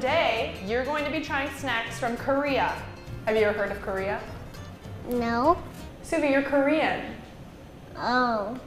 today you're going to be trying snacks from Korea. Have you ever heard of Korea? No. Suvi, you're Korean. Oh.